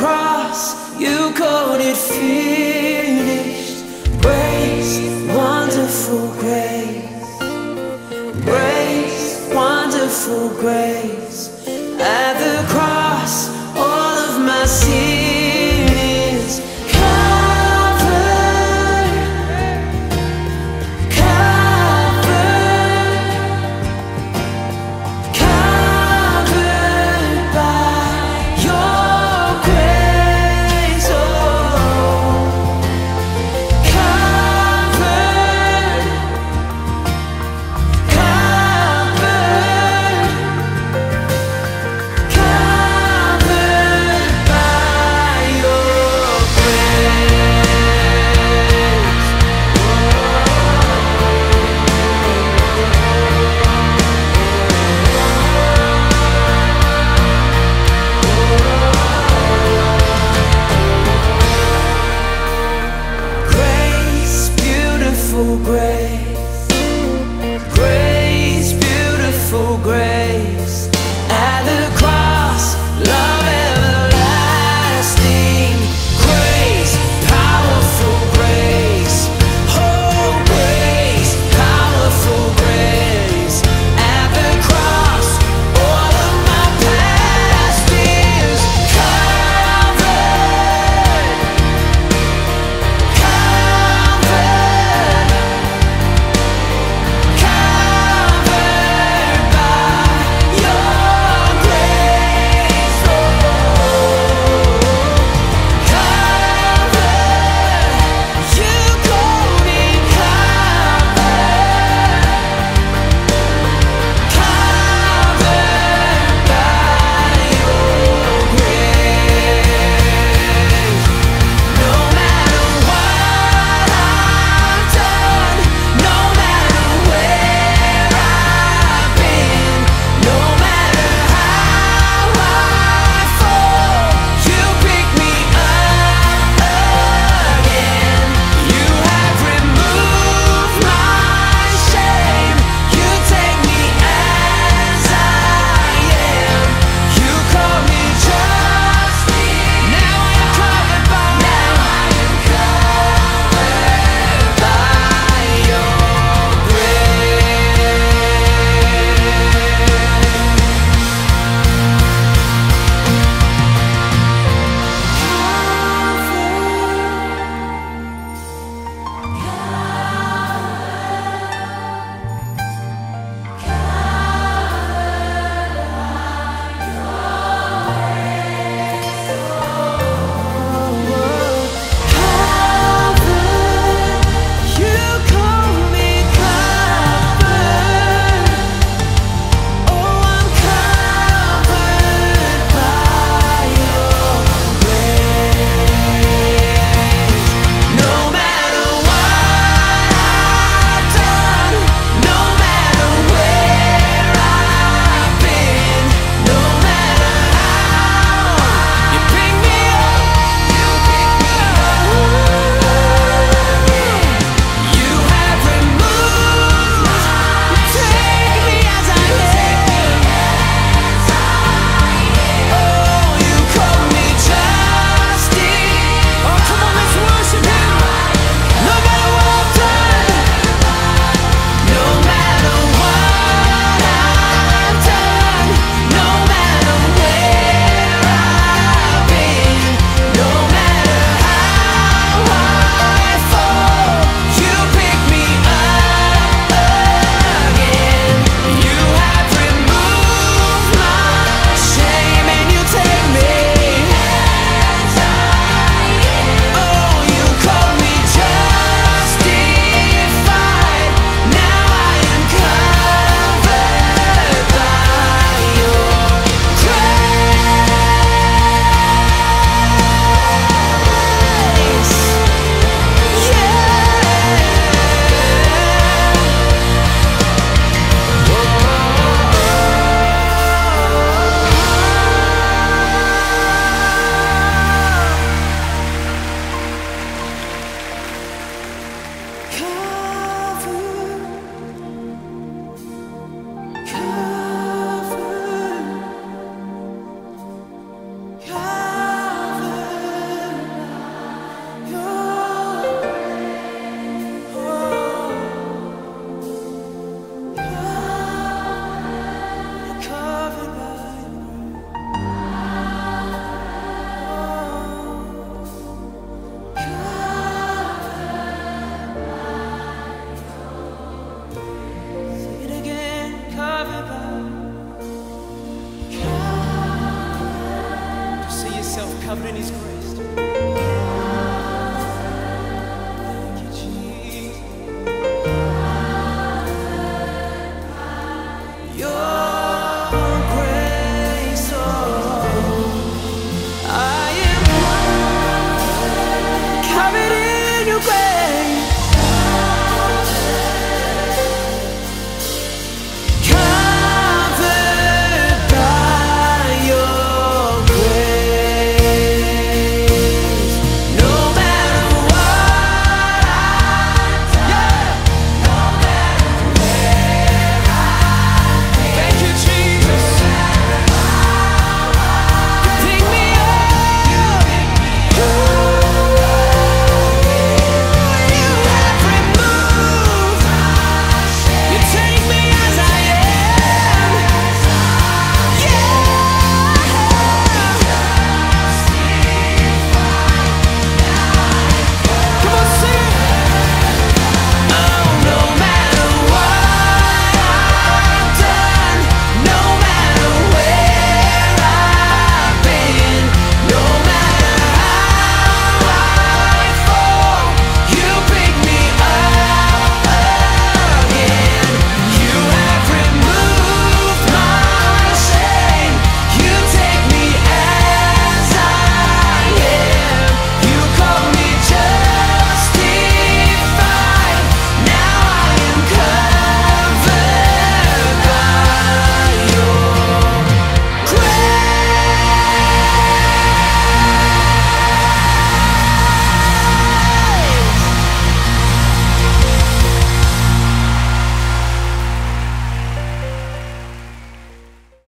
cross, you called it finished. Grace, wonderful grace. Grace, wonderful grace. Covered in His grace.